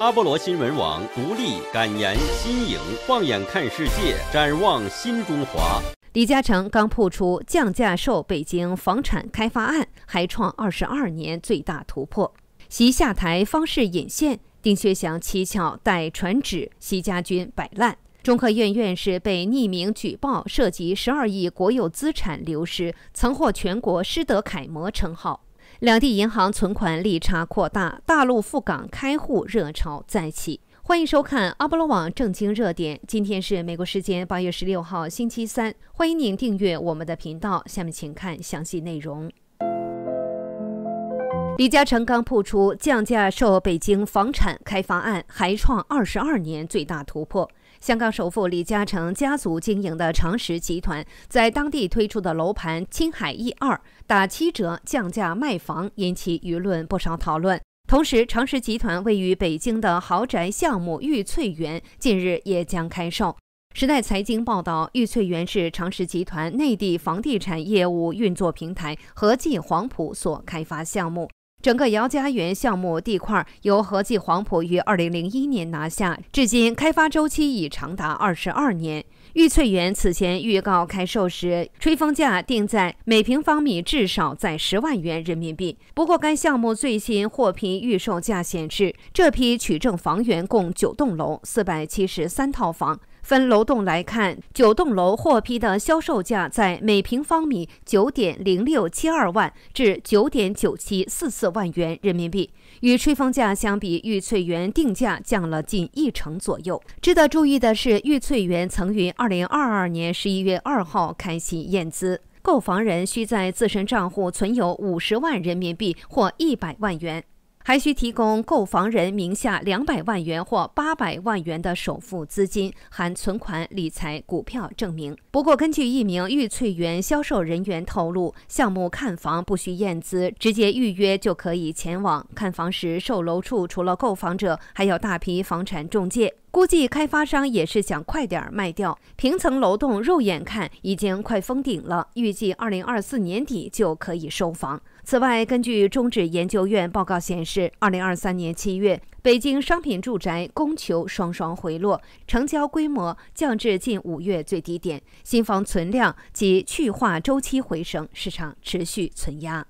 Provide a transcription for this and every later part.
阿波罗新闻网独立、敢言、新颖，放眼看世界，展望新中华。李嘉诚刚曝出降价售北京房产开发案，还创二十二年最大突破。习下台方式引线，丁薛祥蹊跷带传旨，习家军摆烂。中科院院士被匿名举报涉及十二亿国有资产流失，曾获全国师德楷模称号。两地银行存款利差扩大，大陆赴港开户热潮再起。欢迎收看阿波罗网正经热点。今天是美国时间八月十六号，星期三。欢迎您订阅我们的频道。下面请看详细内容。李嘉诚刚曝出降价售北京房产开发案，还创二十二年最大突破。香港首富李嘉诚家族经营的长实集团在当地推出的楼盘青海 E 二打七折降价卖房，引起舆论不少讨论。同时，长实集团位于北京的豪宅项目玉翠园近日也将开售。时代财经报道，玉翠园是长实集团内地房地产业务运作平台和记黄埔所开发项目。整个姚家园项目地块由和记黄埔于2001年拿下，至今开发周期已长达22年。玉翠园此前预告开售时，吹风价定在每平方米至少在十万元人民币。不过，该项目最新获批预售价显示，这批取证房源共九栋楼，四百七十三套房。分楼栋来看，九栋楼获批的销售价在每平方米九点零六七二万至九点九七四四万元人民币，与吹风价相比，玉翠园定价降了近一成左右。值得注意的是，玉翠园曾于二零二二年十一月二号开启验资，购房人需在自身账户存有五十万人民币或一百万元。还需提供购房人名下两百万元或八百万元的首付资金，含存款、理财、股票证明。不过，根据一名玉翠园销售人员透露，项目看房不需验资，直接预约就可以前往看房时，售楼处除了购房者，还有大批房产中介。估计开发商也是想快点卖掉。平层楼栋肉眼看已经快封顶了，预计二零二四年底就可以收房。此外，根据中指研究院报告显示，二零二三年七月，北京商品住宅供求双双回落，成交规模降至近五月最低点，新房存量及去化周期回升，市场持续存压。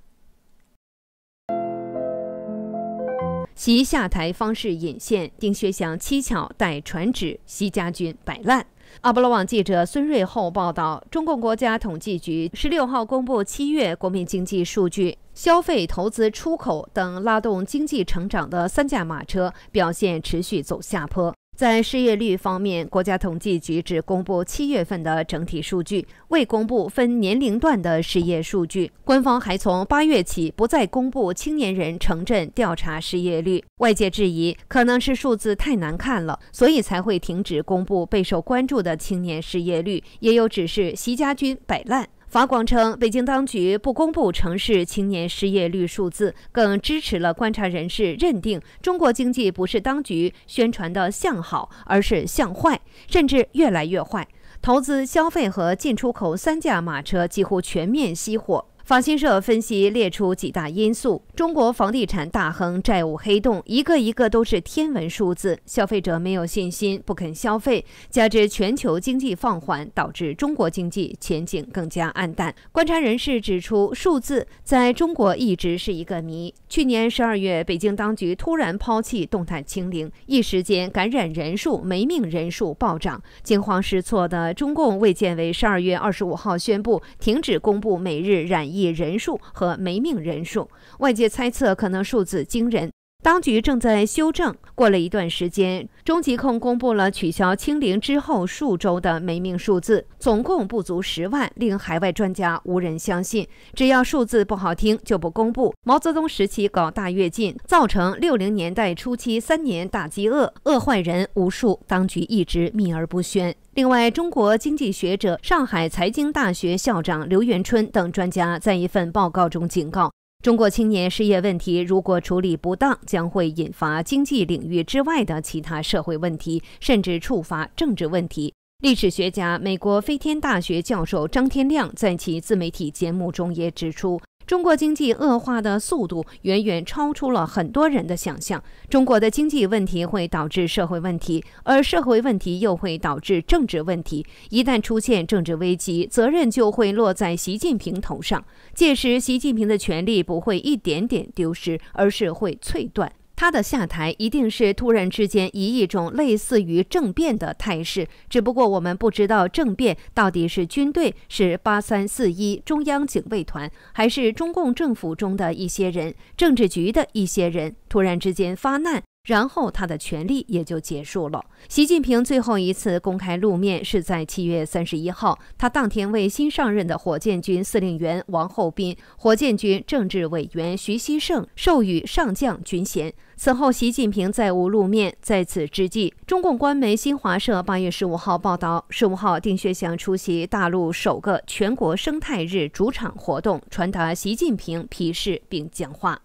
习下台方式引线，丁薛祥蹊跷带传旨，习家军摆烂。阿波罗网记者孙瑞厚报道，中共国家统计局十六号公布七月国民经济数据，消费、投资、出口等拉动经济成长的三驾马车表现持续走下坡。在失业率方面，国家统计局只公布七月份的整体数据，未公布分年龄段的失业数据。官方还从八月起不再公布青年人城镇调查失业率。外界质疑，可能是数字太难看了，所以才会停止公布备受关注的青年失业率。也有指是习家军摆烂。法广称，北京当局不公布城市青年失业率数字，更支持了观察人士认定，中国经济不是当局宣传的向好，而是向坏，甚至越来越坏。投资、消费和进出口三驾马车几乎全面熄火。法新社分析列出几大因素：中国房地产大亨债务黑洞，一个一个都是天文数字；消费者没有信心，不肯消费；加之全球经济放缓，导致中国经济前景更加暗淡。观察人士指出，数字在中国一直是一个谜。去年十二月，北京当局突然抛弃动态清零，一时间感染人数、没命人数暴涨。惊慌失措的中共卫健委十二月二十五号宣布停止公布每日染疫。以人数和没命人数，外界猜测可能数字惊人。当局正在修正。过了一段时间，中疾控公布了取消清零之后数周的没命数字，总共不足十万，令海外专家无人相信。只要数字不好听，就不公布。毛泽东时期搞大跃进，造成六零年代初期三年大饥饿，饿坏人无数，当局一直秘而不宣。另外，中国经济学者、上海财经大学校长刘元春等专家在一份报告中警告。中国青年失业问题如果处理不当，将会引发经济领域之外的其他社会问题，甚至触发政治问题。历史学家、美国飞天大学教授张天亮在其自媒体节目中也指出。中国经济恶化的速度远远超出了很多人的想象。中国的经济问题会导致社会问题，而社会问题又会导致政治问题。一旦出现政治危机，责任就会落在习近平头上。届时，习近平的权力不会一点点丢失，而是会脆断。他的下台一定是突然之间以一种类似于政变的态势，只不过我们不知道政变到底是军队、是八三四一中央警卫团，还是中共政府中的一些人、政治局的一些人突然之间发难。然后他的权力也就结束了。习近平最后一次公开露面是在七月三十一号，他当天为新上任的火箭军司令员王厚斌、火箭军政治委员徐希胜授予上将军衔。此后，习近平再无露面。在此之际，中共官媒新华社八月十五号报道，十五号丁薛祥出席大陆首个全国生态日主场活动，传达习近平批示并讲话。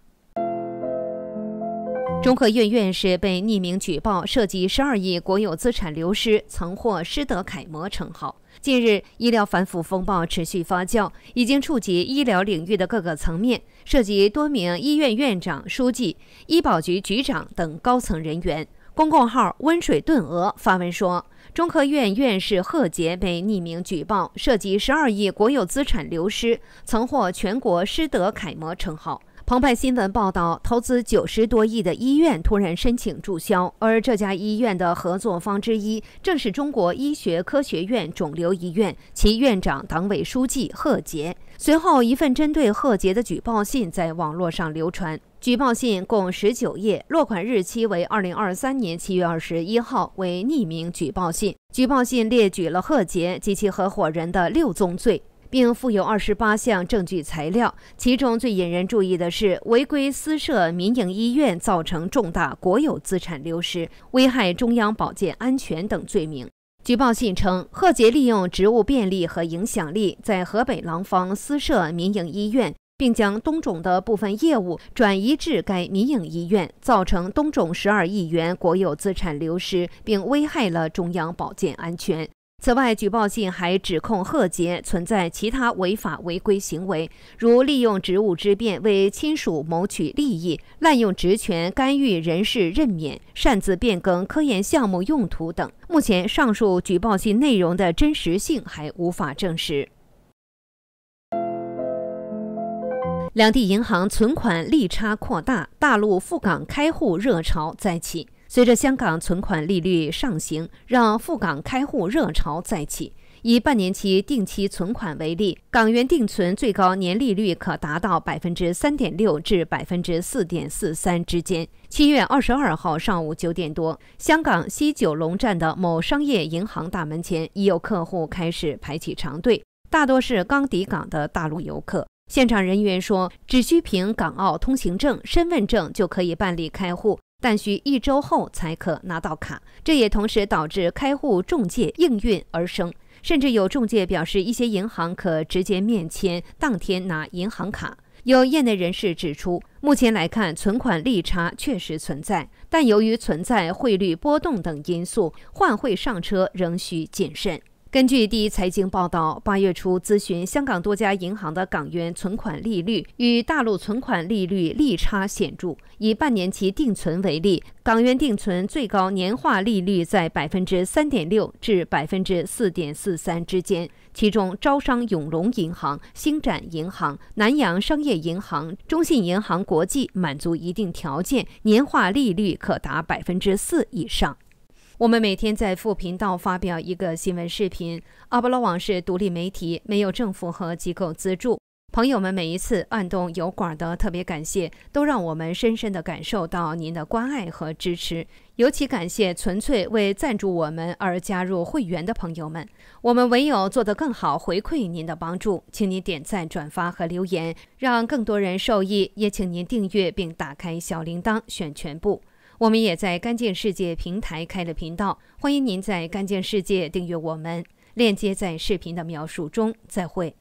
中科院院士被匿名举报涉及十二亿国有资产流失，曾获“师德楷模”称号。近日，医疗反腐风暴持续发酵，已经触及医疗领域的各个层面，涉及多名医院院长、书记、医保局局长等高层人员。公共号“温水炖鹅”发文说，中科院院士贺杰被匿名举报涉及十二亿国有资产流失，曾获全国“师德楷模”称号。澎湃新闻报道，投资九十多亿的医院突然申请注销，而这家医院的合作方之一正是中国医学科学院肿瘤医院，其院长、党委书记贺杰。随后，一份针对贺杰的举报信在网络上流传。举报信共十九页，落款日期为二零二三年七月二十一号，为匿名举报信。举报信列举了贺杰及其合伙人的六宗罪。并附有二十八项证据材料，其中最引人注意的是违规私设民营医院，造成重大国有资产流失，危害中央保健安全等罪名。举报信称，贺杰利用职务便利和影响力，在河北廊坊私设民营医院，并将东肿的部分业务转移至该民营医院，造成东肿十二亿元国有资产流失，并危害了中央保健安全。此外，举报信还指控贺杰存在其他违法违规行为，如利用职务之便为亲属谋取利益、滥用职权干预人事任免、擅自变更科研项目用途等。目前，上述举报信内容的真实性还无法证实。两地银行存款利差扩大，大陆赴港开户热潮再起。随着香港存款利率上行，让赴港开户热潮再起。以半年期定期存款为例，港元定存最高年利率可达到百分之三点六至百分之四点四三之间。七月二十二号上午九点多，香港西九龙站的某商业银行大门前已有客户开始排起长队，大多是刚抵港的大陆游客。现场人员说，只需凭港澳通行证、身份证就可以办理开户。但需一周后才可拿到卡，这也同时导致开户中介应运而生，甚至有中介表示，一些银行可直接面签，当天拿银行卡。有业内人士指出，目前来看，存款利差确实存在，但由于存在汇率波动等因素，换汇上车仍需谨慎。根据第一财经报道，八月初咨询香港多家银行的港元存款利率与大陆存款利率利差显著。以半年期定存为例，港元定存最高年化利率在百分之三点六至百分之四点四三之间，其中招商永隆银行、星展银行、南洋商业银行、中信银行国际满足一定条件，年化利率可达百分之四以上。我们每天在副频道发表一个新闻视频。阿波罗网是独立媒体，没有政府和机构资助。朋友们每一次按动油管的特别感谢，都让我们深深地感受到您的关爱和支持。尤其感谢纯粹为赞助我们而加入会员的朋友们。我们唯有做得更好，回馈您的帮助。请您点赞、转发和留言，让更多人受益。也请您订阅并打开小铃铛，选全部。我们也在干净世界平台开了频道，欢迎您在干净世界订阅我们，链接在视频的描述中。再会。